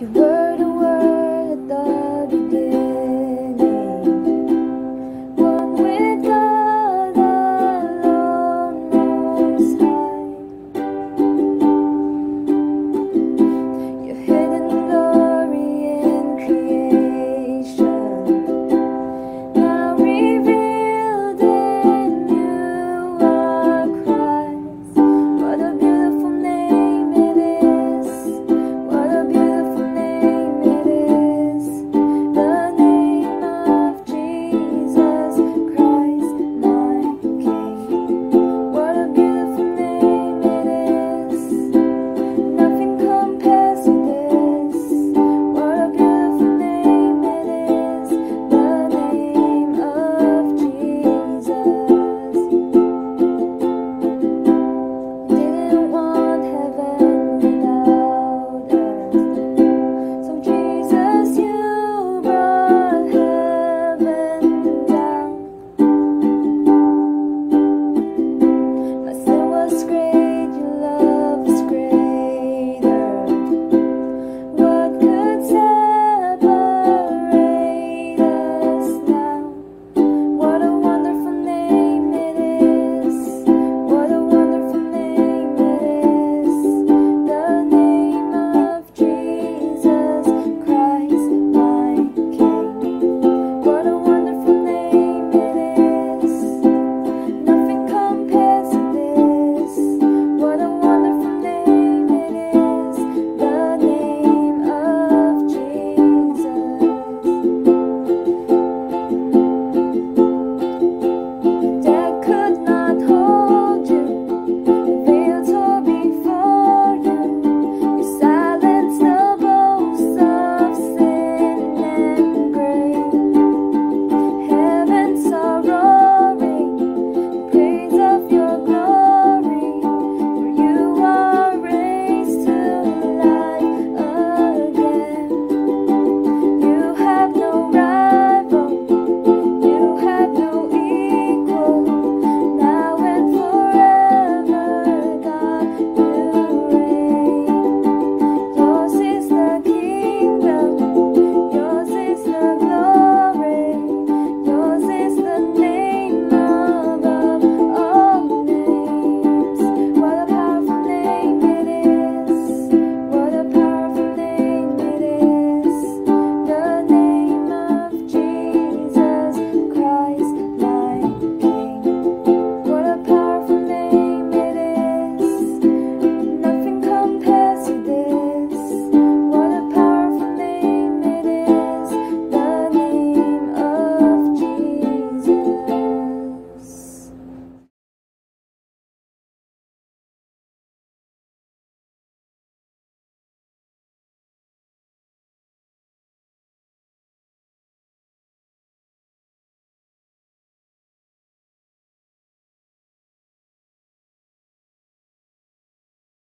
You were the word